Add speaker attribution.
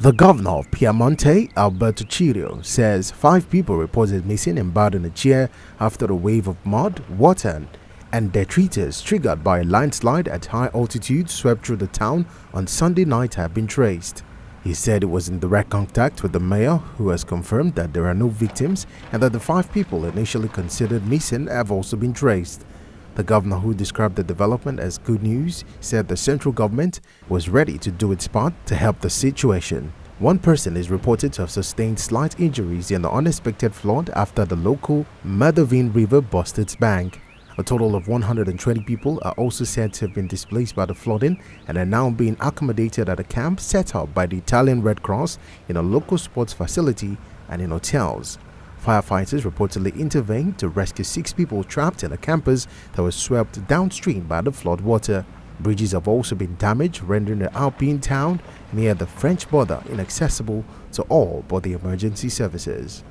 Speaker 1: The governor of Piemonte, Alberto Cirio, says five people reported missing in Bardonecchia after a wave of mud, water, and detritus triggered by a landslide at high altitude swept through the town on Sunday night have been traced. He said it was in direct contact with the mayor, who has confirmed that there are no victims and that the five people initially considered missing have also been traced. The governor, who described the development as good news, said the central government was ready to do its part to help the situation. One person is reported to have sustained slight injuries in the unexpected flood after the local Merdovine River burst its bank. A total of 120 people are also said to have been displaced by the flooding and are now being accommodated at a camp set up by the Italian Red Cross in a local sports facility and in hotels. Firefighters reportedly intervened to rescue six people trapped in a campus that was swept downstream by the flood water. Bridges have also been damaged, rendering the Alpine town near the French border inaccessible to all but the emergency services.